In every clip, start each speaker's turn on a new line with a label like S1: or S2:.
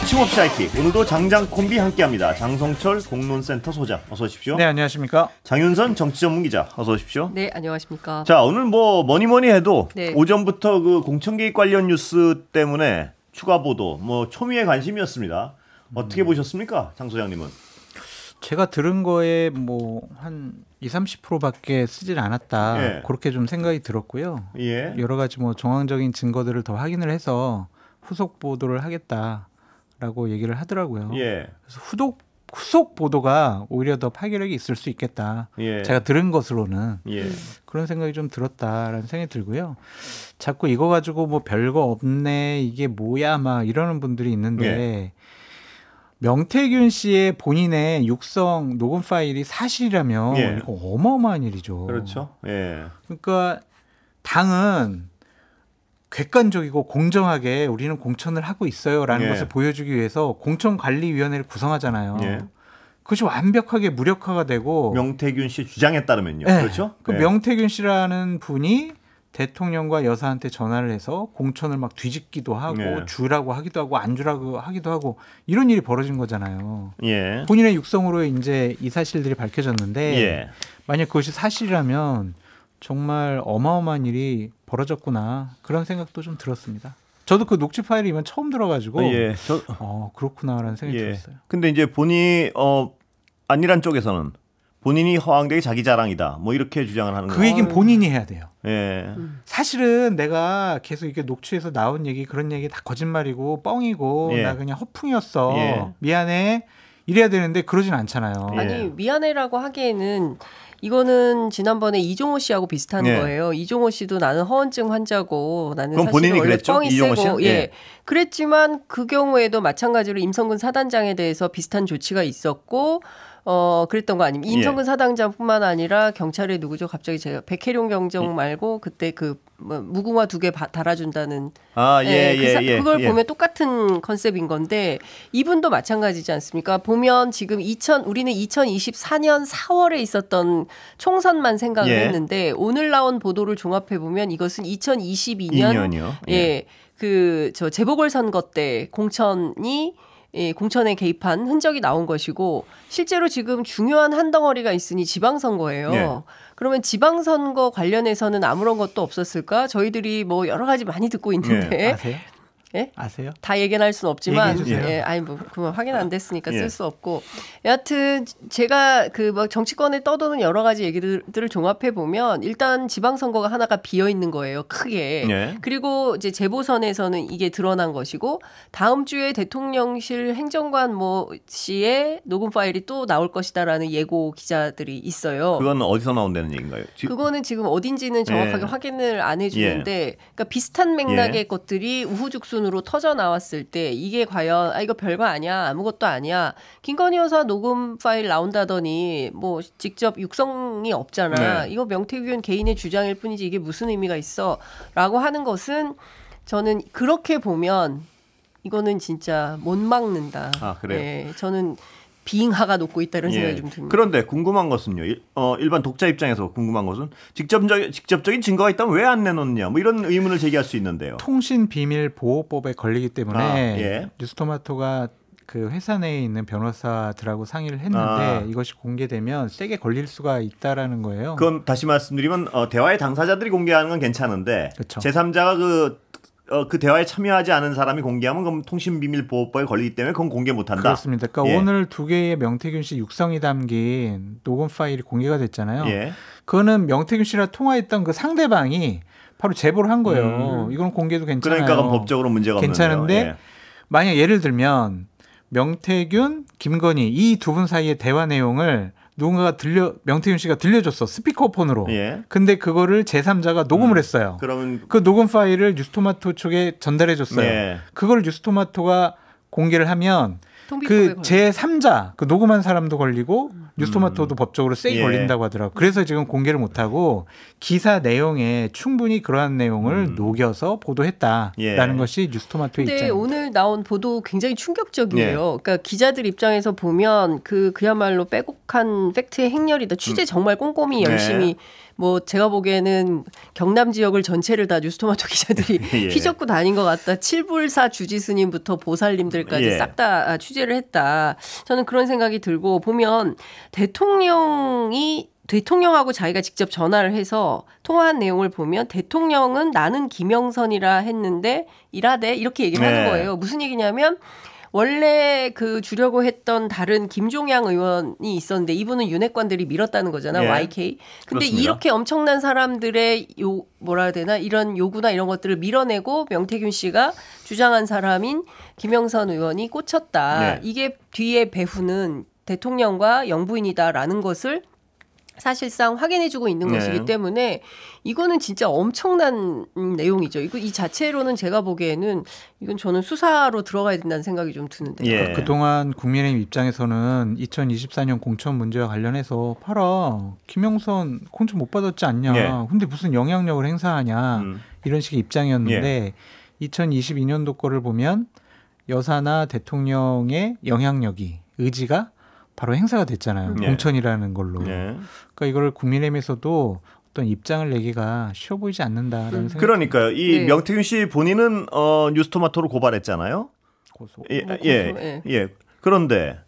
S1: 거침없이 하이킥 오늘도 장장 콤비 함께합니다. 장성철 공론센터 소장 어서 오십시오.
S2: 네 안녕하십니까.
S1: 장윤선 정치 전문 기자 어서 오십시오.
S3: 네 안녕하십니까.
S1: 자 오늘 뭐 뭐니 뭐니 해도
S3: 네.
S1: 오전부터 그 공천 개입 관련 뉴스 때문에 추가 보도 뭐 초미의 관심이었습니다. 어떻게
S2: 음.
S1: 보셨습니까, 장 소장님은?
S2: 제가 들은 거에 뭐 한 2, 30%밖에 쓰질 않았다.
S1: 예.
S2: 그렇게 좀 생각이 들었고요.
S1: 예.
S2: 여러 가지 뭐 정황적인 증거들을 더 확인을 해서 후속 보도를 하겠다 라고 얘기를 하더라고요.
S1: 예.
S2: 그래서 후속 후속 보도가 오히려 더 파괴력이 있을 수 있겠다.
S1: 예.
S2: 제가 들은 것으로는
S1: 예.
S2: 그런 생각이 좀 들었다라는 생각이 들고요. 자꾸 이거 가지고 뭐 별거 없네 이게 뭐야 막 이러는 분들이 있는데
S1: 예.
S2: 명태균 씨의 본인의 육성 녹음 파일이 사실이라면
S1: 예.
S2: 이거 어마어마한 일이죠.
S1: 그렇죠. 예.
S2: 그러니까 당은 객관적이고 공정하게 우리는 공천을 하고 있어요라는
S1: 예.
S2: 것을 보여주기 위해서 공천관리위원회를 구성하잖아요.
S1: 예.
S2: 그것이 완벽하게 무력화가 되고
S1: 명태균 씨 주장에 따르면요.
S2: 네.
S1: 그렇죠?
S2: 그
S1: 예.
S2: 명태균 씨라는 분이 대통령과 여사한테 전화를 해서 공천을 막 뒤집기도 하고
S1: 네.
S2: 주라고 하기도 하고 안 주라고 하기도 하고 이런 일이 벌어진 거잖아요.
S1: 예.
S2: 본인의 육성으로 이제 이 사실들이 밝혀졌는데
S1: 예.
S2: 만약 그것이 사실이라면 정말 어마어마한 일이 벌어졌구나 그런 생각도 좀 들었습니다. 저도 그 녹취 파일이 이번 처음 들어가지고
S1: 예. 저
S2: 어 그렇구나라는 생각이
S1: 예.
S2: 들었어요.
S1: 근데 이제 본인이 어 아니란 쪽에서는 본인이 허황되게 자기 자랑이다. 뭐 이렇게 주장을 하는
S2: 그
S1: 거.
S2: 얘기는 본인이 해야 돼요.
S1: 예.
S2: 사실은 내가 계속 이렇게 녹취해서 나온 얘기 그런 얘기 다 거짓말이고 뻥이고
S1: 예.
S2: 나 그냥 허풍이었어
S1: 예.
S2: 미안해 이래야 되는데 그러진 않잖아요.
S1: 예.
S3: 아니 미안해라고 하기에는 이거는 지난번에 이종호 씨하고 비슷한
S1: 예.
S3: 거예요. 이종호 씨도 나는 허언증 환자고 나는 사실
S1: 본인이
S3: 원래
S1: 그랬죠?
S3: 뻥이 세고? 예.
S1: 예.
S3: 그랬지만 그 경우에도 마찬가지로 임성근 사단장에 대해서 비슷한 조치가 있었고 어 그랬던 거 아닙니까?
S1: 예.
S3: 임성근 사단장뿐만 아니라 경찰에 누구죠? 갑자기 제가 백혜룡 경정 말고 그때 그 뭐, 무궁화 두 개 달아준다는
S1: 아, 예,
S3: 그
S1: 예,
S3: 사-
S1: 예.
S3: 그걸
S1: 예.
S3: 보면 똑같은 컨셉인 건데 이분도 마찬가지지 않습니까? 보면 지금 2000 우리는 2024년 4월에 있었던 총선만 생각을
S1: 예.
S3: 했는데 오늘 나온 보도를 종합해 보면 이것은 2022년
S1: 2년이요.
S3: 예. 그 저 재보궐 선거 때 공천이 예, 공천에 개입한 흔적이 나온 것이고 실제로 지금 중요한 한 덩어리가 있으니 지방선거예요.
S1: 예.
S3: 그러면 지방선거 관련해서는 아무런 것도 없었을까? 저희들이 뭐 여러 가지 많이 듣고 있는데
S2: 아세요?
S3: 예?
S2: 아세요?
S3: 다 얘기는 할 수는 없지만. 예, 아니 뭐 그만 확인 안 됐으니까
S1: 예.
S3: 쓸수 없고 여하튼 제가 그뭐 정치권에 떠도는 여러 가지 얘기들을 종합해 보면 일단 지방선거가 하나가 비어 있는 거예요 크게
S1: 예.
S3: 그리고 이제 재보선에서는 이게 드러난 것이고 다음 주에 대통령실 행정관 뭐 씨의 녹음 파일이 또 나올 것이다라는 예고 기자들이 있어요.
S1: 그건 어디서 나온다는 얘기인가요? 지-
S3: 그거는 지금 어딘지는 정확하게
S1: 예.
S3: 확인을 안 해주는데, 그러니까 비슷한 맥락의
S1: 예.
S3: 것들이 우후죽순 으로 터져 나왔을 때 이게 과연 아 이거 별거 아니야 아무것도 아니야 김건희 여사 녹음 파일 나온다더니 뭐 직접 육성이 없잖아
S1: 네.
S3: 이거 명태균 개인의 주장일 뿐이지 이게 무슨 의미가 있어라고 하는 것은 저는 그렇게 보면 이거는 진짜 못 막는다.
S1: 아, 그래요?
S3: 예, 저는 비잉하가 녹고 있다 이런 생각이
S1: 예.
S3: 좀 듭니다.
S1: 그런데 궁금한 것은요. 일, 어, 일반 독자 입장에서 궁금한 것은 직접적, 직접적인 증거가 있다면 왜 안 내놓느냐. 뭐 이런 의문을 제기할 수 있는데요.
S2: 통신 비밀 보호법에 걸리기 때문에
S1: 아, 예.
S2: 뉴스토마토가 그 회사 내에 있는 변호사들하고 상의를 했는데
S1: 아.
S2: 이것이 공개되면 세게 걸릴 수가 있다라는 거예요.
S1: 그건 다시 말씀드리면 어, 대화의 당사자들이 공개하는 건 괜찮은데
S2: 그쵸.
S1: 제3자가 그, 어, 그 대화에 참여하지 않은 사람이 공개하면 그럼 통신비밀보호법에 걸리기 때문에 그건 공개 못한다.
S2: 그렇습니다. 그러니까
S1: 예.
S2: 오늘 두 개의 명태균 씨 육성이 담긴 녹음 파일이 공개가 됐잖아요.
S1: 예.
S2: 그거는 명태균 씨랑 통화했던 그 상대방이 바로 제보를 한 거예요. 이건 공개도 괜찮아요.
S1: 그러니까 법적으로 문제가.
S2: 괜찮은데
S1: 예.
S2: 만약 예를 들면 명태균, 김건희 이 두 분 사이의 대화 내용을 누군가가 들려 명태균 씨가 들려줬어 스피커폰으로.
S1: 예.
S2: 근데 그거를 제3자가 녹음을 했어요.
S1: 그러면
S2: 그 녹음 파일을 뉴스토마토 쪽에 전달해 줬어요.
S1: 예.
S2: 그걸 뉴스토마토가 공개를 하면 그
S3: 걸려.
S2: 제3자 그 녹음한 사람도 걸리고 뉴스토마토도 법적으로 세게
S1: 예.
S2: 걸린다고 하더라고요. 그래서 지금 공개를 못 하고 기사 내용에 충분히 그러한 내용을 녹여서 보도했다라는
S1: 예.
S2: 것이 뉴스토마토의
S3: 근데
S2: 입장입니다.
S3: 오늘 나온 보도 굉장히 충격적이에요.
S1: 네.
S3: 그러니까 기자들 입장에서 보면 그 그야말로 빼곡한 팩트의 행렬이다. 취재 정말 꼼꼼히
S1: 네.
S3: 열심히 뭐 제가 보기에는 경남 지역을 전체를 다 뉴스토마토 기자들이
S1: 예.
S3: 휘젓고 다닌 것 같다. 칠불사 주지스님부터 보살님들까지
S1: 예.
S3: 싹다 취재를 했다. 저는 그런 생각이 들고 보면 대통령이 대통령하고 자기가 직접 전화를 해서 통화한 내용을 보면 대통령은 나는 김영선이라 했는데 일하대 이렇게 얘기를
S1: 네.
S3: 하는 거예요. 무슨 얘기냐면 원래 그 주려고 했던 다른 김종양 의원이 있었는데 이분은 윤핵관들이 밀었다는 거잖아
S1: 예.
S3: YK. 근데
S1: 그렇습니다.
S3: 이렇게 엄청난 사람들의 요 뭐라 해야 되나 이런 요구나 이런 것들을 밀어내고 명태균 씨가 주장한 사람인 김영선 의원이 꽂혔다.
S1: 네.
S3: 이게 뒤에 배후는 대통령과 영부인이다라는 것을 사실상 확인해주고 있는
S1: 네.
S3: 것이기 때문에 이거는 진짜 엄청난 음, 내용이죠. 이거 이 자체로는 제가 보기에는 이건 저는 수사로 들어가야 된다는 생각이 좀 드는데.
S1: 예.
S2: 그동안 국민의힘 입장에서는 2024년 공천 문제와 관련해서 봐라 김영선 공천 못 받았지 않냐.
S1: 예.
S2: 근데 무슨 영향력을 행사하냐
S1: 음.
S2: 이런 식의 입장이었는데 2022년도 거를 보면 여사나 대통령의 영향력이 의지가 바로 행사가 됐잖아요.
S1: 예.
S2: 공천이라는 걸로.
S1: 예.
S2: 그러니까 이걸 국민의힘에서도 어떤 입장을 내기가 쉬워 보이지 않는다라는
S3: 음.
S2: 생각이
S1: 그러니까요. 이
S3: 네.
S1: 명태균 씨 본인은 어, 뉴스토마토로 고발했잖아요.
S2: 고소.
S1: 예,
S3: 뭐
S1: 예,
S3: 고소, 예.
S1: 예. 그런데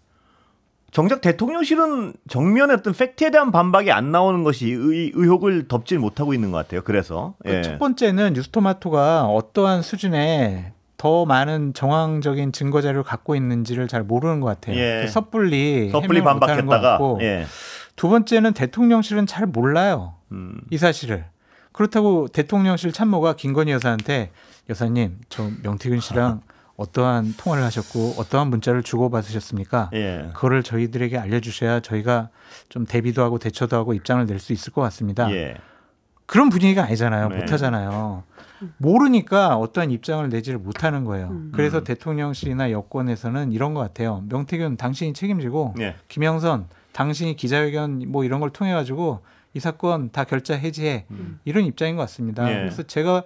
S1: 정작 대통령실은 정면의 어떤 팩트에 대한 반박이 안 나오는 것이 의, 의혹을 덮질 못하고 있는 것 같아요. 그래서 예.
S2: 첫 번째는 뉴스토마토가 어떠한 수준의 더 많은 정황적인 증거 자료를 갖고 있는지를 잘 모르는 것 같아요.
S1: 예.
S2: 그 섣불리
S1: 섣불리 반박했다가
S2: 같고
S1: 예.
S2: 두 번째는 대통령실은 잘 몰라요
S1: 음.
S2: 이 사실을. 그렇다고 대통령실 참모가 김건희 여사한테 여사님 저 명태균 씨랑 어떠한 통화를 하셨고 어떠한 문자를 주고 받으셨습니까?
S1: 예.
S2: 그거를 저희들에게 알려주셔야 저희가 좀 대비도 하고 대처도 하고 입장을 낼 수 있을 것 같습니다.
S1: 예.
S2: 그런 분위기가 아니잖아요.
S1: 네.
S2: 못하잖아요. 모르니까 어떠한 입장을 내지를 못하는 거예요.
S3: 음.
S2: 그래서
S1: 음.
S2: 대통령실이나 여권에서는 이런 것 같아요. 명태균 당신이 책임지고
S1: 예.
S2: 김영선 당신이 기자회견 뭐 이런 걸 통해 가지고 이 사건 다 결자 해지해
S1: 음.
S2: 이런 입장인 것 같습니다.
S1: 예.
S2: 그래서 제가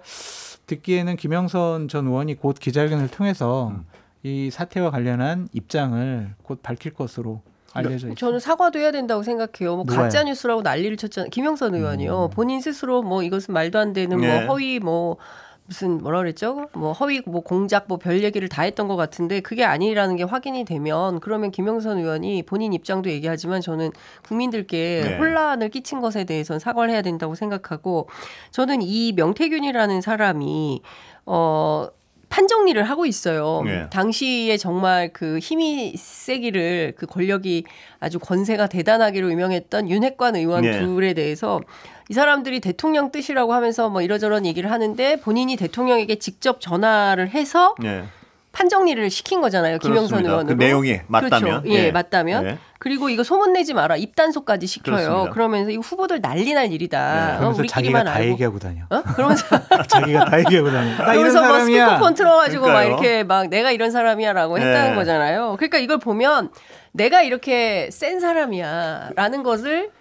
S2: 듣기에는 김영선 전 의원이 곧 기자회견을 통해서
S1: 음.
S2: 이 사태와 관련한 입장을 곧 밝힐 것으로 알려져 있습니다.
S3: 저는 사과도 해야 된다고 생각해요. 뭐? 가짜 뉴스라고 난리를 쳤잖아요. 김영선 의원이요. 본인 스스로 뭐 이것은 말도 안 되는
S1: 네.
S3: 뭐 허위 뭐 무슨 뭐라 그랬죠? 뭐 허위 뭐 공작 뭐 별 얘기를 다 했던 것 같은데 그게 아니라는 게 확인이 되면 그러면 김영선 의원이 본인 입장도 얘기하지만 저는 국민들께
S1: 네.
S3: 혼란을 끼친 것에 대해서는 사과를 해야 된다고 생각하고 저는 이 명태균이라는 사람이 어 판정리를 하고 있어요.
S1: 네.
S3: 당시에 정말 그 힘이 세기를 그 권력이 아주 권세가 대단하기로 유명했던 윤핵관 의원
S1: 네.
S3: 둘에 대해서 이 사람들이 대통령 뜻이라고 하면서 뭐 이러저런 얘기를 하는데 본인이 대통령에게 직접 전화를 해서
S1: 예.
S3: 판정리를 시킨 거잖아요. 김영선. 의원으로.
S1: 그 내용이 맞다면.
S3: 그렇죠. 예, 맞다면.
S1: 예.
S3: 그리고 이거 소문 내지 마라. 입단속까지 시켜요.
S1: 그렇습니다.
S3: 그러면서 이거 후보들 난리 날 일이다.
S1: 네.
S3: 어,
S2: 그러면서 자기가
S3: 우리끼리만
S2: 다
S3: 알고.
S2: 얘기하고 다녀.
S3: 어? 그러면서
S2: 자기가 다 얘기하고 다녀. 나 이런
S3: 그러면서 뭐
S2: 사람이야.
S3: 스피커폰 틀어가지고 막
S1: 그러니까요.
S3: 이렇게 막 내가 이런 사람이야라고 했다는
S1: 네.
S3: 거잖아요. 그러니까 이걸 보면 내가 이렇게 센 사람이야라는 것을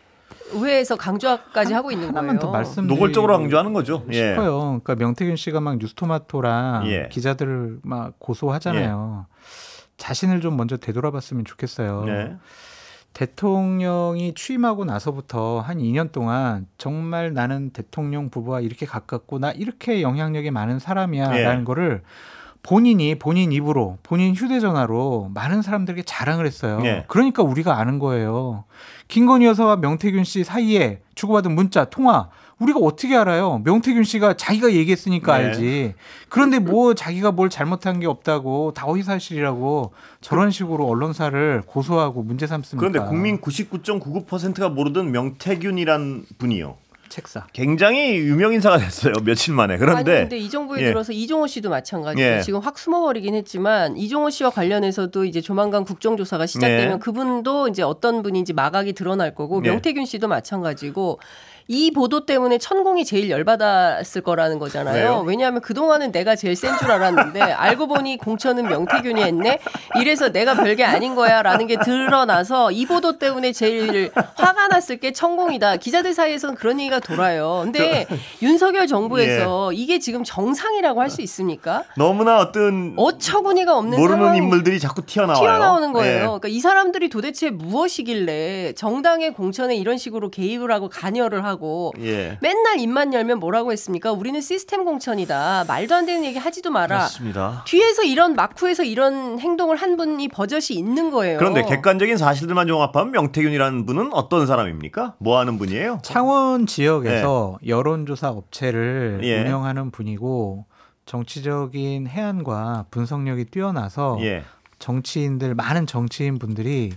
S3: 의회에서 강조까지 하고 있는 거예요.
S2: 하나만 더 말씀
S1: 노골적으로 강조하는 거죠. 예.
S2: 싶어요. 그러니까 명태균 씨가 막 뉴스토마토랑
S1: 예.
S2: 기자들을 막 고소하잖아요. 자신을 좀 먼저 되돌아봤으면 좋겠어요.
S1: 네.
S2: 대통령이 취임하고 나서부터 한 2년 동안 정말 나는 대통령 부부와 이렇게 가깝고 나 이렇게 영향력이 많은 사람이야라는
S1: 예.
S2: 거를 본인이 본인 입으로 본인 휴대전화로 많은 사람들에게 자랑을 했어요.
S1: 예.
S2: 그러니까 우리가 아는 거예요. 김건희 여사와 명태균 씨 사이에 주고받은 문자 통화 우리가 어떻게 알아요? 명태균 씨가 자기가 얘기했으니까
S1: 네.
S2: 알지. 그런데 뭐 자기가 뭘 잘못한 게 없다고 다 허위사실이라고 저런 식으로 언론사를 고소하고 문제 삼습니까?
S1: 그런데 국민 99.99%가 모르던 명태균이란 분이요.
S2: 책사.
S1: 굉장히 유명 인사가 됐어요. 며칠 만에.
S3: 아니
S1: 그런데
S3: 근데 이 정부에
S1: 예.
S3: 들어서 이종호 씨도 마찬가지예요.
S1: 예.
S3: 지금 확 숨어버리긴 했지만 이종호 씨와 관련해서도 이제 조만간 국정조사가 시작되면
S1: 네.
S3: 그분도 이제 어떤 분인지 마각이 드러날 거고
S1: 네.
S3: 명태균 씨도 마찬가지고 이 보도 때문에 천공이 제일 열받았을 거라는 거잖아요.
S1: 왜요?
S3: 왜냐하면 그동안은 내가 제일 센 줄 알았는데 알고 보니 공천은 명태균이 했네. 이래서 내가 별게 아닌 거야라는 게 드러나서 이 보도 때문에 제일 화가 났을 게 천공이다. 기자들 사이에서는 그런 얘기가 돌아요. 근데 윤석열 정부에서
S1: 예.
S3: 이게 지금 정상이라고 할 수 있습니까?
S1: 너무나 어떤
S3: 어처구니가 없는
S1: 모르는
S3: 상황이
S1: 인물들이 자꾸 튀어나와요.
S3: 튀어나오는 거예요.
S1: 예.
S3: 그러니까 이 사람들이 도대체 무엇이길래 정당의 공천에 이런 식으로 개입을 하고 관여를 하고 하고
S1: 예.
S3: 맨날 입만 열면 뭐라고 했습니까? 우리는 시스템 공천이다. 말도 안 되는 얘기 하지도 마라.
S1: 맞습니다.
S3: 뒤에서 이런 마쿠에서 이런 행동을 한 분이 버젓이 있는 거예요.
S1: 그런데 객관적인 사실들만 종합하면 명태균이라는 분은 어떤 사람입니까? 뭐 하는 분이에요?
S2: 창원 지역에서 여론조사 업체를
S1: 예.
S2: 운영하는 분이고 정치적인 해안과 분석력이 뛰어나서
S1: 예.
S2: 정치인들 많은 정치인 분들이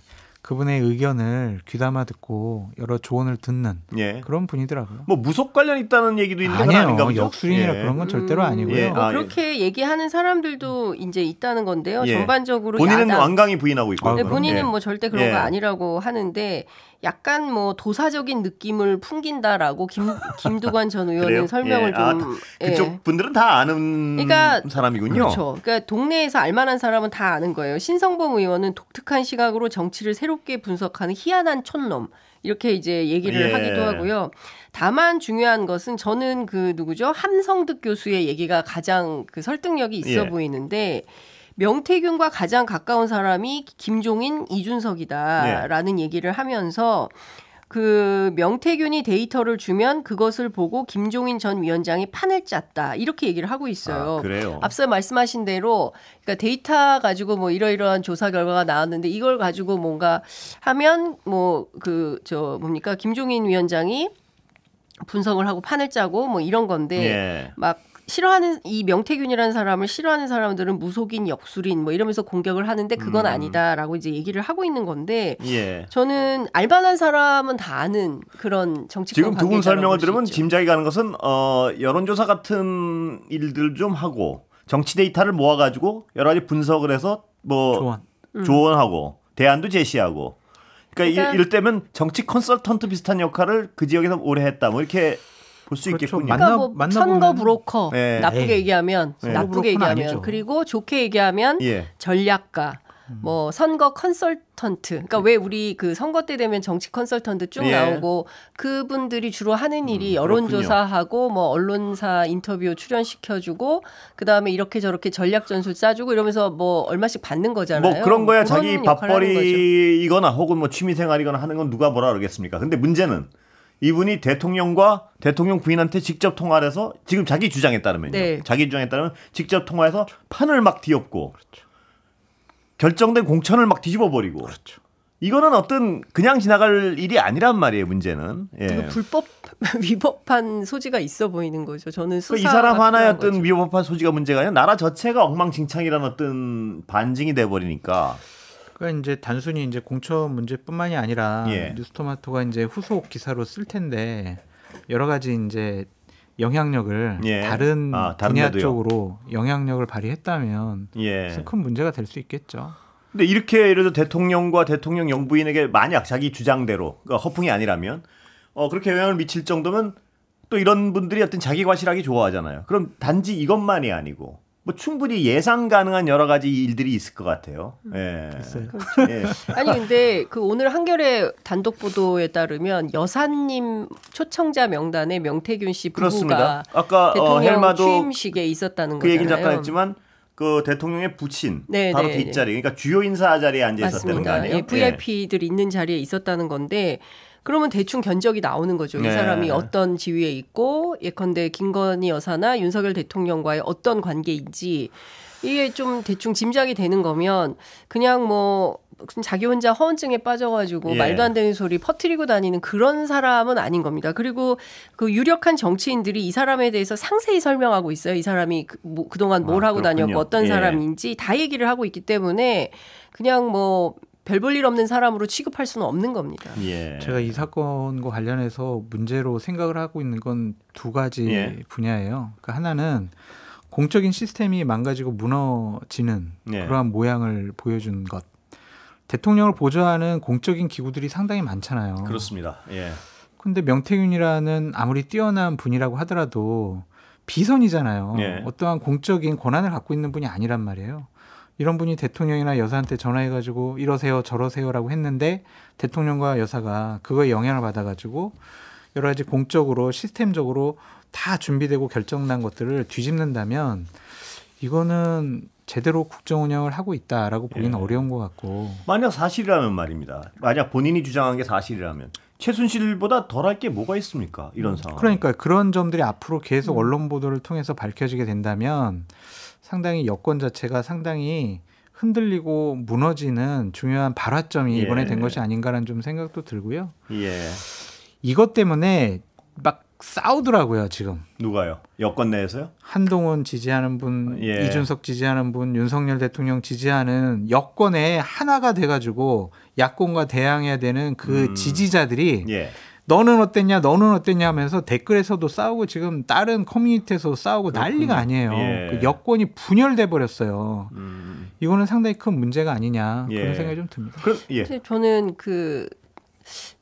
S2: 그분의 의견을 귀담아 듣고 여러 조언을 듣는
S1: 예.
S2: 그런 분이더라고요.
S1: 뭐 무속 관련 있다는 얘기도 있는데 그건 아닌가
S2: 아니에요.
S1: 보죠?
S2: 역술인이라
S1: 예.
S2: 그런 건 절대로
S3: 음,
S2: 아니고요.
S1: 예.
S3: 뭐
S1: 아,
S3: 그렇게 얘기하는 사람들도 이제 있다는 건데요.
S1: 예.
S3: 전반적으로
S1: 본인은
S3: 야당
S1: 완강히 부인하고 있고.
S2: 아,
S3: 네? 본인은
S1: 예.
S3: 뭐 절대 그런
S1: 예.
S3: 거 아니라고 하는데 약간 뭐 도사적인 느낌을 풍긴다라고 김 김두관 전 의원은? 설명을
S1: 예. 아,
S3: 좀
S1: 그쪽 분들은 다 아는
S3: 그러니까
S1: 사람이군요.
S3: 그렇죠. 그러니까 동네에서 알만한 사람은 다 아는 거예요. 신성범 의원은 독특한 시각으로 정치를 새롭게 분석하는 희한한 촌놈 이렇게 이제 얘기를
S1: 예.
S3: 하기도 하고요. 다만 중요한 것은 저는 그 누구죠 함성득 교수의 얘기가 가장 그 설득력이 있어
S1: 예.
S3: 보이는데. 명태균과 가장 가까운 사람이 김종인, 이준석이다라는 얘기를 하면서 그 명태균이 데이터를 주면 그것을 보고 김종인 전 위원장이 판을 짰다 이렇게 얘기를 하고 있어요.
S1: 아, 그래요.
S3: 앞서 말씀하신 대로 그러니까 데이터 가지고 뭐 이러이러한 조사 결과가 나왔는데 이걸 가지고 뭔가 하면 뭐 그 저 뭡니까 김종인 위원장이 분석을 하고 판을 짜고 뭐 이런 건데
S1: 예.
S3: 막 싫어하는 이 명태균이라는 사람을 싫어하는 사람들은 무속인 역술인 뭐 이러면서 공격을 하는데 그건
S1: 음.
S3: 아니다라고 이제 얘기를 하고 있는 건데
S1: 예.
S3: 저는 알만한 사람은 다 아는 그런 정치권
S1: 지금 두 분 설명을 들으면. 짐작이 가는 것은 어, 여론조사 같은 일들 좀 하고 정치 데이터를 모아가지고 여러 가지 분석을 해서 뭐
S2: 조언.
S3: 음.
S1: 조언하고 대안도 제시하고 그러니까,
S3: 그러니까-
S1: 이- 이럴 때면 정치 컨설턴트 비슷한 역할을 그 지역에서 오래 했다 뭐 이렇게 볼 수
S2: 그렇죠.
S1: 있겠군요.
S2: 만나-
S3: 그러니까 뭐
S2: 만나보면-
S3: 선거 브로커
S1: 네.
S3: 나쁘게
S2: 에이,
S3: 얘기하면
S1: 네.
S3: 나쁘게 얘기하면
S2: 아니죠.
S3: 그리고 좋게 얘기하면
S1: 예.
S3: 전략가
S2: 음.
S3: 뭐 선거 컨설턴트 그러니까 왜 우리 그 선거 때 되면 정치 컨설턴트 쭉
S1: 예.
S3: 나오고 그분들이 주로 하는 일이
S1: 음,
S3: 여론조사하고 뭐 언론사 인터뷰 출연시켜주고 그 다음에 이렇게 저렇게 전략 전술 짜주고 이러면서 뭐 얼마씩 받는 거잖아요.
S1: 뭐 그런 거야
S3: 그런
S1: 자기. 밥벌이이거나 혹은 뭐 취미생활이거나 하는 건 누가 뭐라 그러겠습니까? 근데 문제는 이분이 대통령과 대통령 부인한테 직접 통화를 해서 지금 자기 주장에 따르면요.
S3: 네.
S1: 자기 주장에 따르면 직접 통화해서 판을 막 뒤엎고 결정된 공천을 막 뒤집어 버리고
S2: 그렇죠.
S1: 이거는 어떤 그냥 지나갈 일이 아니란 말이에요. 문제는. 예.
S3: 불법 위법한 소지가 있어 보이는 거죠. 저는
S1: 그
S3: 수사
S1: 이 사람 하나의 어떤 위법한 소지가 문제가 아니라 나라 전체가 엉망진창이라는 어떤 반증이 돼 버리니까
S2: 그러니까 이제 단순히 이제 공천 문제뿐만이 아니라
S1: 예.
S2: 뉴스토마토가 이제 후속 기사로 쓸 텐데 여러 가지 이제 영향력을
S1: 예.
S2: 다른,
S1: 아, 다른
S2: 분야
S1: 데도요.
S2: 쪽으로 영향력을 발휘했다면
S1: 예.
S2: 큰 문제가 될 수 있겠죠.
S1: 근데 이렇게 예를 들어 대통령과 대통령 영부인에게 만약 자기 주장대로 그러니까 허풍이 아니라면 어 그렇게 영향을 미칠 정도면 또 이런 분들이 어떤 자기 과실하기 좋아하잖아요. 그럼 단지 이것만이 아니고 뭐 충분히 예상 가능한 여러 가지 일들이 있을 것 같아요. 예.
S2: 글쎄요.
S1: 예.
S3: 아니 근데 그 오늘 한겨레 단독 보도에 따르면 여사님 초청자 명단에 명태균 씨 부부가
S1: 그렇습니다. 아까 어,
S3: 대통령
S1: 헬마도
S3: 취임식에 있었다는
S1: 그
S3: 거잖아요.
S1: 얘기는 잠깐 했지만 그 대통령의 부친
S3: 네,
S1: 바로
S3: 네,
S1: 뒷자리 그러니까 주요 인사 자리에 앉아 있었다는 거. 아니에요?
S3: 예, VIP들 있는 자리에 있었다는 건데 그러면 대충 견적이 나오는 거죠.
S1: 네.
S3: 이 사람이 어떤 지위에 있고 예컨대 김건희 여사나 윤석열 대통령과의 어떤 관계인지 이게 좀 대충 짐작이 되는 거면 그냥 뭐 자기 혼자 허언증에 빠져가지고
S1: 예.
S3: 말도 안 되는 소리 퍼뜨리고 다니는 그런 사람은 아닌 겁니다. 그리고 그 유력한 정치인들이 이 사람에 대해서 상세히 설명하고 있어요. 이 사람이 그, 뭐, 그동안 뭘
S1: 아,
S3: 하고
S1: 그렇군요.
S3: 다녔고 어떤
S1: 예.
S3: 사람인지 다 얘기를 하고 있기 때문에 그냥 뭐 별 볼 일 없는 사람으로 취급할 수는 없는 겁니다.
S1: 예.
S2: 제가 이 사건과 관련해서 문제로 생각을 하고 있는 건 두 가지
S1: 예.
S2: 분야예요. 그러니까 하나는 공적인 시스템이 망가지고 무너지는
S1: 예.
S2: 그러한 모양을 보여준 것. 대통령을 보좌하는 공적인 기구들이 상당히 많잖아요.
S1: 그렇습니다. 예.
S2: 근데 명태균이라는 아무리 뛰어난 분이라고 하더라도 비선이잖아요.
S1: 예.
S2: 어떠한 공적인 권한을 갖고 있는 분이 아니란 말이에요. 이런 분이 대통령이나 여사한테 전화해가지고 이러세요 저러세요라고 했는데 대통령과 여사가 그거에 영향을 받아가지고 여러 가지 공적으로 시스템적으로 다 준비되고 결정난 것들을 뒤집는다면 이거는 제대로 국정 운영을 하고 있다라고 보기는
S1: 예.
S2: 어려운 것 같고
S1: 만약 사실이라면 말입니다. 만약 본인이 주장한 게 사실이라면 최순실보다 덜할 게 뭐가 있습니까? 이런 상황.
S2: 그러니까 그런 점들이 앞으로 계속 언론 보도를 통해서 밝혀지게 된다면 상당히 여권 자체가 상당히 흔들리고 무너지는 중요한 발화점이
S1: 예.
S2: 이번에 된 것이 아닌가라는 좀 생각도 들고요.
S1: 예.
S2: 이것 때문에 막 싸우더라고요 지금
S1: 누가요? 여권 내에서요?
S2: 한동훈 지지하는 분,
S1: 예.
S2: 이준석 지지하는 분, 윤석열 대통령 지지하는 여권에 하나가 돼가지고 야권과 대항해야 되는 그
S1: 음.
S2: 지지자들이
S1: 예.
S2: 너는 어땠냐, 너는 어땠냐 하면서 댓글에서도 싸우고 지금 다른 커뮤니티에서 싸우고 난리가 아니에요.
S1: 예.
S2: 그 여권이 분열돼 버렸어요.
S1: 음.
S2: 이거는 상당히 큰 문제가 아니냐
S1: 예.
S2: 그런 생각이 좀 듭니다.
S1: 그럼 예.
S3: 저는 그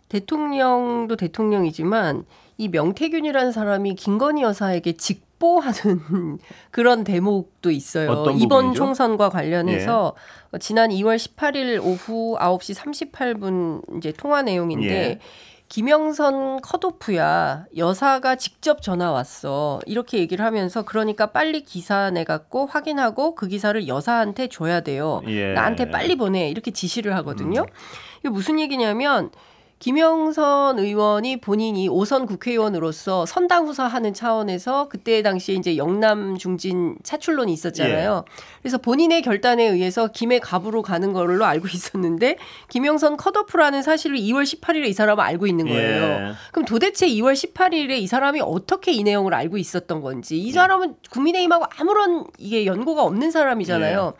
S3: 대통령도 대통령이지만 이 명태균이라는 사람이 김건희 여사에게 직보하는 그런 대목도 있어요.
S1: 어떤
S3: 이번
S1: 부분이죠? 예.
S3: 총선과 관련해서 어, 지난 2월 18일 오후 9시 38분 이제 통화 내용인데
S1: 예.
S3: 김영선 컷오프야. 여사가 직접 전화 왔어. 이렇게 얘기를 하면서 그러니까 빨리 기사 내갖고 확인하고 그 기사를 여사한테 줘야 돼요.
S1: 예. 음.
S3: 나한테 빨리 보내. 이렇게 지시를 하거든요. 이게 무슨 얘기냐면 김영선 의원이 본인이 오선 국회의원으로서 선당 후사하는 차원에서 그때 당시에 이제 영남 중진 차출론이 있었잖아요. 그래서 본인의 결단에 의해서 김해 갑으로 가는 걸로 알고 있었는데 김영선 컷오프라는 사실을 2월 18일에 이 사람은 알고 있는 거예요.
S1: 예.
S3: 그럼 도대체 2월 18일에 이 사람이 어떻게 이 내용을 알고 있었던 건지 이 사람은 국민의힘하고 아무런 이게 연고가 없는 사람이잖아요.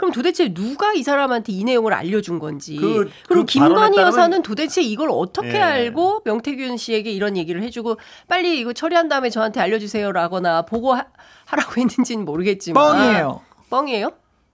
S3: 그럼 도대체 누가 이 사람한테 이 내용을 알려준 건지
S1: 그-
S3: 그, 리고
S1: 그
S3: 김건희 여사는 도대체 이걸 어떻게
S1: 예.
S3: 알고 명태균 씨에게 이런 얘기를 해주고 빨리 이거 처리한 다음에 저한테 알려주세요라거나 보고하라고 했는지는 모르겠지만
S2: 뻥이에요.
S3: 뻥이에요?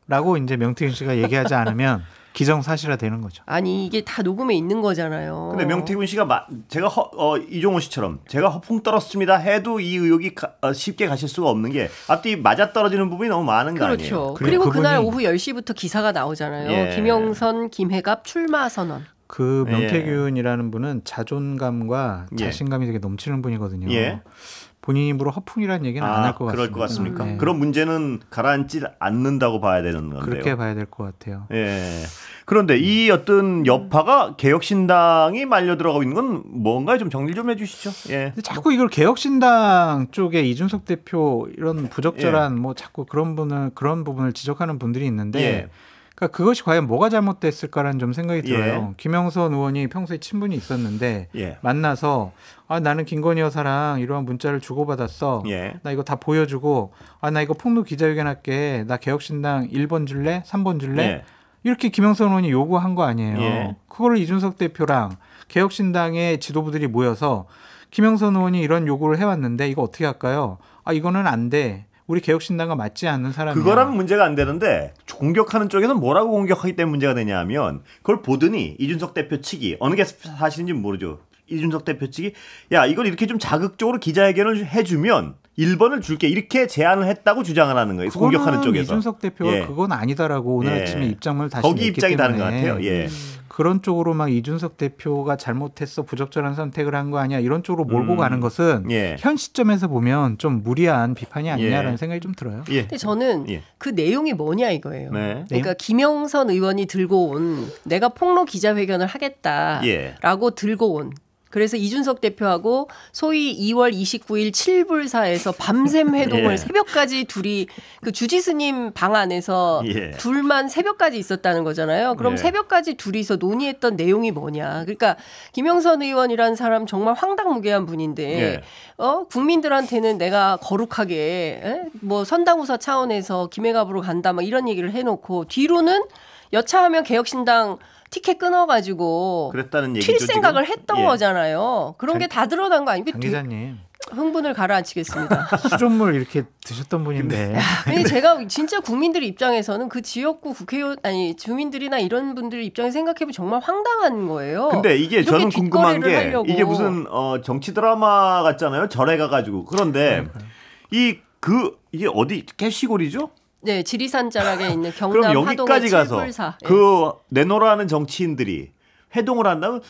S2: 라고 이제 명태균 씨가 얘기하지 않으면 기정사실화 되는 거죠.
S3: 아니 이게 다 녹음에 있는 거잖아요.
S1: 근데 명태균 씨가 마, 제가 허, 어, 이종호 씨처럼 제가 허풍 떨었습니다 해도 이 의혹이 가- 어, 쉽게 가실 수가 없는 게 앞뒤 맞아 떨어지는 부분이 너무 많은 거 아니에요?
S3: 그렇죠.
S2: 그리고
S3: 그리고 그날
S2: 그분이-
S3: 오후 10시부터 기사가 나오잖아요.
S1: 예.
S3: 김영선, 김혜갑 출마 선언.
S2: 그
S1: 예.
S2: 명태균이라는 분은 자존감과
S1: 예.
S2: 자신감이 되게 넘치는 분이거든요.
S1: 예.
S2: 본인 입으로 허풍이라는 얘기는 안
S1: 아,
S2: 할것 같습니다.
S1: 그럴 것 같습니까?
S2: 네.
S1: 그런 문제는 가라앉지 않는다고 봐야 되는 건데요.
S2: 그렇게 봐야 될 것 같아요.
S1: 예. 그런데 이 어떤 여파가 개혁신당이 말려 들어가고 있는 건 뭔가요? 좀 정리 좀 해주시죠. 예.
S2: 자꾸 이걸 개혁신당 쪽에 이준석 대표 이런 부적절한 뭐 자꾸 그런 분을 그런 부분을 지적하는 분들이 있는데
S1: 예.
S2: 그러니까 그것이 과연 뭐가 잘못됐을까라는 좀 생각이
S1: 예.
S2: 들어요. 김영선 의원이 평소에 친분이 있었는데
S1: 예.
S2: 만나서 아 나는 김건희 여사랑 이러한 문자를 주고받았어.
S1: 예.
S2: 나 이거 다 보여주고 아 나 이거 폭로 기자회견 할게. 나 개혁신당 1번 줄래? 3번 줄래?
S1: 예.
S2: 이렇게 김영선 의원이 요구한 거 아니에요.
S1: 예.
S2: 그거를 이준석 대표랑 개혁신당의 지도부들이 모여서 김영선 의원이 이런 요구를 해왔는데 이거 어떻게 할까요? 아 이거는 안 돼. 우리 개혁신당과 맞지 않는 사람이야.
S1: 그거라면 문제가 안 되는데 공격하는 쪽에서 뭐라고 공격하기 때문에 문제가 되냐면 그걸 보더니 이준석 대표 측이 어느 게 사실인지 모르죠. 이준석 대표 측이 야 이걸 이렇게 좀 자극적으로 기자회견을 해주면 1번을 줄게 이렇게 제안을 했다고 주장을 하는 거예요. 공격하는 쪽에서
S2: 이준석 대표가
S1: 예.
S2: 그건 아니다라고 오늘
S1: 예.
S2: 아침에 입장을 다시
S1: 거기 입장이 다른 것 같아요. 예.
S2: 그런 쪽으로 막 이준석 대표가 잘못했어 부적절한 선택을 한 거 아니야 이런 쪽으로 몰고
S1: 음.
S2: 가는 것은
S1: 예.
S2: 현 시점에서 보면 좀 무리한 비판이 아니냐라는
S1: 예.
S2: 생각이 좀 들어요.
S1: 예.
S3: 근데 저는
S1: 예.
S3: 그 내용이 뭐냐 이거예요.
S1: 네.
S3: 그러니까 김영선 의원이 들고 온 내가 폭로 기자회견을 하겠다라고
S1: 예.
S3: 들고 온 그래서 이준석 대표하고 소위 2월 29일 칠불사에서 밤샘 회동을
S1: 예.
S3: 새벽까지 둘이 그 주지스님 방 안에서
S1: 예.
S3: 둘만 새벽까지 있었다는 거잖아요. 그럼
S1: 예.
S3: 새벽까지 둘이서 논의했던 내용이 뭐냐. 그러니까 김영선 의원이라는 사람 정말 황당무계한 분인데
S1: 예.
S3: 어 국민들한테는 내가 거룩하게 에? 뭐 선당우사 차원에서 김해갑으로 간다 막 이런 얘기를 해놓고 뒤로는 여차하면 개혁신당 티켓 끊어가지고
S1: 그랬다는 얘기죠.
S3: 튈 생각을
S1: 지금?
S3: 했던
S1: 예.
S3: 거잖아요. 그런 게 다 드러난 거 아닙니까?
S2: 장 기자님
S3: 흥분을 가라앉히겠습니다.
S2: 수돗물 이렇게 드셨던 분인데
S3: 근데 제가 진짜 국민들 입장에서는 그 지역구 국회의원 아니 주민들이나 이런 분들 입장에 생각해보면 정말 황당한 거예요.
S1: 근데 이게 저는 궁금한 게
S3: 하려고.
S1: 이게 무슨 어, 정치 드라마 같잖아요. 절에 가가지고 그런데 이 그 이게 어디 캐시골이죠?
S3: 네 지리산 자락에 있는
S1: 그럼
S3: 경남
S1: 여기까지
S3: 하동의
S1: 가서
S3: 칠불사. 예.
S1: 그 내노라는 정치인들이 회동을 한다면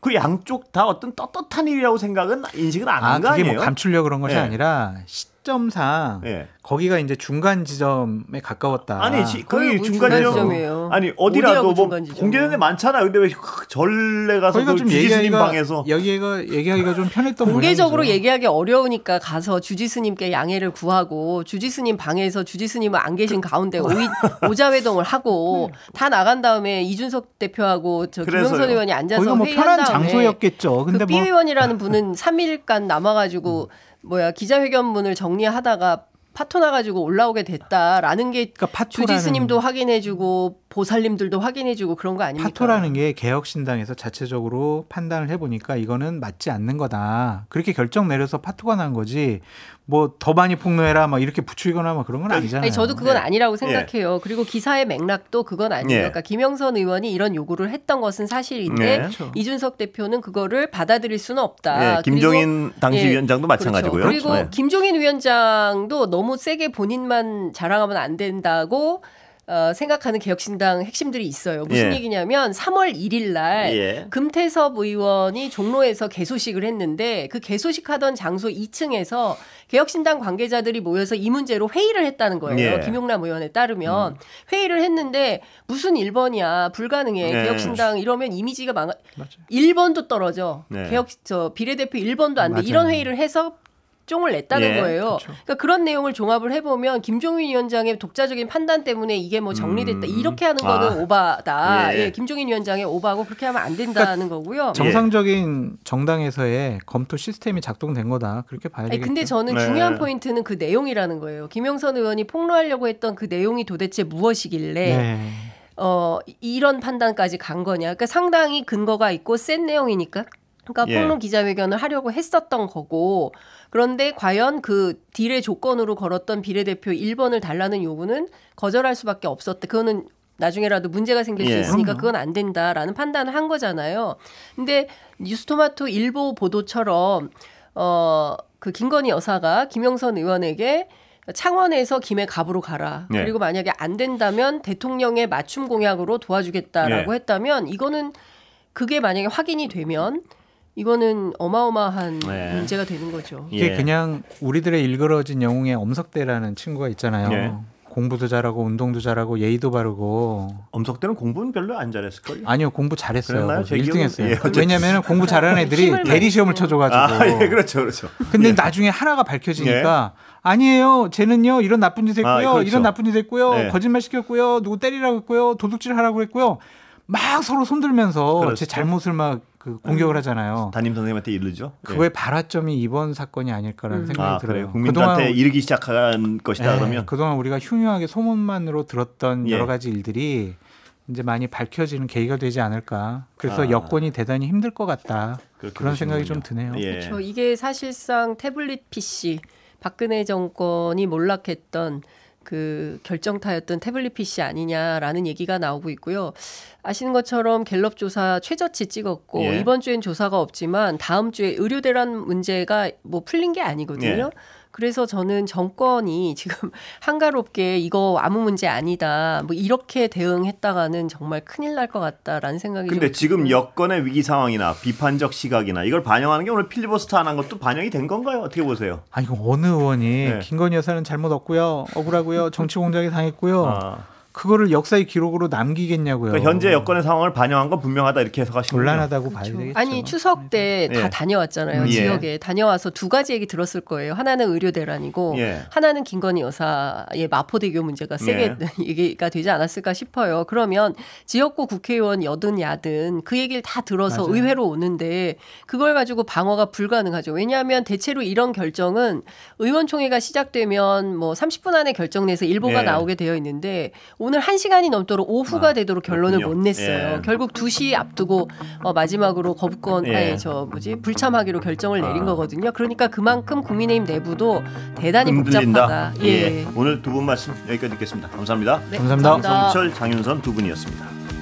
S1: 그 양쪽 다 어떤 떳떳한 일이라고 생각은 인식은
S2: 안아
S1: 하는 거
S2: 그게
S1: 아니에요?
S2: 뭐 감추려 그런 것이
S1: 예.
S2: 아니라 시- 시점상
S1: 예.
S2: 거기가 이제 중간 지점에 가까웠다.
S1: 아니 지,
S3: 뭐
S1: 중간
S3: 중간
S1: 지점
S3: 지점이에요.
S1: 아니 어디라도 뭐? 공개되는 데 많잖아. 근데 왜 전래 가서
S2: 거기가 그좀
S1: 주지스님
S2: 얘기하기가
S1: 방에서
S2: 여기가 얘기하기가 좀 편했던
S3: 공개적으로
S2: 모양이죠.
S3: 얘기하기 어려우니까 가서 주지스님께 양해를 구하고 주지스님 방에서 주지스님은 안 계신 가운데 오이, 오자회동을 하고 다 나간 다음에 이준석 대표하고 저. 김영선 의원이 앉아서
S2: 뭐
S3: 회의한
S2: 편한
S3: 다음에
S2: 장소였겠죠. 근데 그뭐
S3: B 의원이라는 분은 3일간 남아가지고 뭐야 기자회견문을 정리하다가 파토 나가지고 올라오게 됐다라는 게
S2: 그러니까 파토라는
S3: 주지 스님도 확인해주고 보살님들도 확인해주고 그런 거 아닙니까?
S2: 파토라는 게 개혁신당에서 자체적으로 판단을 해보니까 이거는 맞지 않는 거다. 그렇게 결정 내려서 파토가 난 거지. 뭐 더 많이 폭로해라 막 이렇게 붙이거나 막 그런 건 아니잖아요.
S3: 아니, 저도 그건
S1: 네.
S3: 아니라고 생각해요. 그리고 기사의 맥락도 그건 아니에요.
S1: 예.
S3: 그러니까 김영선 의원이 이런 요구를 했던 것은 사실인데
S1: 네.
S2: 그렇죠.
S3: 이준석 대표는 그거를 받아들일 수는 없다.
S1: 예, 김종인 당시
S3: 예,
S1: 위원장도 마찬가지고요.
S3: 그렇죠. 그리고
S1: 네.
S3: 김종인 위원장도 너무 세게 본인만 자랑하면 안 된다고 어, 생각하는 개혁신당 핵심들이 있어요. 무슨
S1: 예.
S3: 얘기냐면 3월 1일 날
S1: 예.
S3: 금태섭 의원이 종로에서 개소식을 했는데 그 개소식하던 장소 2층에서 개혁신당 관계자들이 모여서 이 문제로 회의를 했다는 거예요.
S1: 예. 음.
S3: 김용남 의원에 따르면 회의를 했는데 무슨 1번이야 불가능해
S1: 네.
S3: 개혁신당 이러면 이미지가 망가
S2: 맞아요.
S3: 1번도 떨어져.
S1: 네.
S3: 개혁 저 비례대표 1번도 안 돼. 이런 회의를 해서 쫑을 냈다는
S1: 예,
S3: 거예요.
S2: 그렇죠.
S3: 그러니까 그런 내용을 종합을 해보면 김종인 위원장의 독자적인 판단 때문에 이게 뭐 정리됐다.
S1: 음.
S3: 이렇게 하는 거는
S1: 아.
S3: 오바다.
S1: 예.
S3: 예. 김종인 위원장의 오바고 그렇게 하면 안 된다는 거고요.
S2: 정상적인 정당에서의 검토 시스템이 작동된 거다. 그렇게 봐야 되겠죠.
S3: 근데 저는
S1: 네.
S3: 중요한 포인트는 그 내용이라는 거예요. 김영선 의원이 폭로하려고 했던 그 내용이 도대체 무엇이길래
S2: 네.
S3: 어 이런 판단까지 간 거냐. 그러니까 상당히 근거가 있고 센 내용이니까. 그러니까
S1: 예.
S3: 폭로 기자회견을 하려고 했었던 거고 그런데 과연 그 딜의 조건으로 걸었던 비례대표 1번을 달라는 요구는 거절할 수밖에 없었대. 그거는 나중에라도 문제가 생길 수
S1: 예.
S3: 있으니까
S2: 그럼요.
S3: 그건 안 된다라는 판단을 한 거잖아요. 근데 뉴스토마토 일보 보도처럼 어 그 김건희 여사가 김영선 의원에게 창원에서 김해 갑으로 가라.
S1: 네.
S3: 그리고 만약에 안 된다면 대통령의 맞춤 공약으로 도와주겠다라고
S1: 네.
S3: 했다면 이거는 그게 만약에 확인이 되면 이거는 어마어마한
S1: 네.
S3: 문제가 되는 거죠.
S2: 이게
S1: 예.
S2: 그냥 우리들의 일그러진 영웅의 엄석대라는 친구가 있잖아요.
S1: 예.
S2: 공부도 잘하고 운동도 잘하고 예의도 바르고
S1: 엄석대는 공부는 별로 안 잘했을걸요.
S2: 아니요 공부 잘했어요.
S1: 그랬나요? 제 기억은-
S2: 1등 했어요.
S1: 예.
S2: 왜냐하면 공부 잘하는 애들이 대리 시험을 쳐줘가지고.
S1: 아, 예, 그렇죠, 그렇죠.
S2: 근데
S1: 예.
S2: 나중에 하나가 밝혀지니까 아니에요. 쟤는요 이런 나쁜 짓 했고요.
S1: 아, 그렇죠.
S2: 이런 나쁜 짓 했고요.
S1: 네.
S2: 거짓말 시켰고요. 누구 때리라고 했고요. 도둑질 하라고 했고요. 막 서로 손들면서
S1: 그렇죠.
S2: 제 잘못을 막 그 공격을 하잖아요.
S1: 담임 선생님한테 이르죠. 예.
S2: 그거의 발화점이 이번 사건이 아닐까라는
S3: 음.
S2: 생각이
S1: 아,
S2: 들어요.
S1: 그래요. 국민들한테 이르기 시작한 것이다
S2: 예,
S1: 그러면
S2: 그동안 우리가 흉흉하게 소문만으로 들었던
S1: 예.
S2: 여러 가지 일들이 이제 많이 밝혀지는 계기가 되지 않을까. 그래서
S1: 아.
S2: 여건이 대단히 힘들 것 같다. 그런 생각이 좀. 드네요.
S1: 예.
S3: 그렇죠. 이게 사실상 태블릿 PC 박근혜 정권이 몰락했던 그 결정타였던 태블릿 PC 아니냐라는 얘기가 나오고 있고요. 아시는 것처럼 갤럽 조사 최저치 찍었고
S1: 예.
S3: 이번 주엔 조사가 없지만 다음 주에 의료 대란 문제가 뭐 풀린 게 아니거든요.
S1: 예.
S3: 그래서 저는 정권이 지금 한가롭게 이거 아무 문제 아니다 뭐 이렇게 대응했다가는 정말 큰일 날 것 같다라는 생각이
S1: 근데
S3: 좀
S1: 지금. 여건의 위기 상황이나 비판적 시각이나 이걸 반영하는 게 오늘 필리버스터 안 한 것도 반영이 된 건가요? 어떻게 보세요?
S2: 아니 그 어느 의원이
S1: 네.
S2: 김건희 여사는 잘못 없고요, 억울하고요, 정치 공작에 당했고요.
S1: 아,
S2: 그거를 역사의 기록으로 남기겠냐고요.
S1: 그러니까 현재 여건의 상황을 반영한 건 분명하다 이렇게 해석하시는
S2: 곤란하다고 봐야
S3: 그렇죠.
S2: 되겠죠.
S3: 아니 추석 때다
S1: 예.
S3: 다녀왔잖아요
S1: 음, 예.
S3: 지역에 다녀와서 두 가지 얘기 들었을 거예요 하나는 의료 대란이고
S1: 예.
S3: 하나는 김건희 여사의 마포대교 문제가 세게 얘기가 되지 않았을까 싶어요 그러면 지역구 국회의원 여든 야든 그 얘기를 다 들어서
S2: 맞아요.
S3: 의회로 오는데 그걸 가지고 방어가 불가능하죠 왜냐하면 대체로 이런 결정은 의원총회가 시작되면 뭐 30분 안에 결정 내서 일보가
S1: 예.
S3: 나오게 되어 있는데 오늘 1시간이 넘도록 오후가
S1: 아,
S3: 되도록 결론을
S1: 그렇군요.
S3: 못 냈어요.
S1: 예.
S3: 결국 2시 앞두고 어, 마지막으로 거부권
S1: 예.
S3: 아니 저 뭐지 불참하기로 결정을 내린
S1: 아.
S3: 거거든요. 그러니까 그만큼 국민의힘 내부도 대단히
S1: 흔들린다.
S3: 복잡하다.
S1: 예. 오늘 두 분 말씀 여기까지 듣겠습니다. 감사합니다.
S3: 네,
S2: 감사합니다.
S3: 감사합니다.
S1: 성철 장윤선 두 분이었습니다.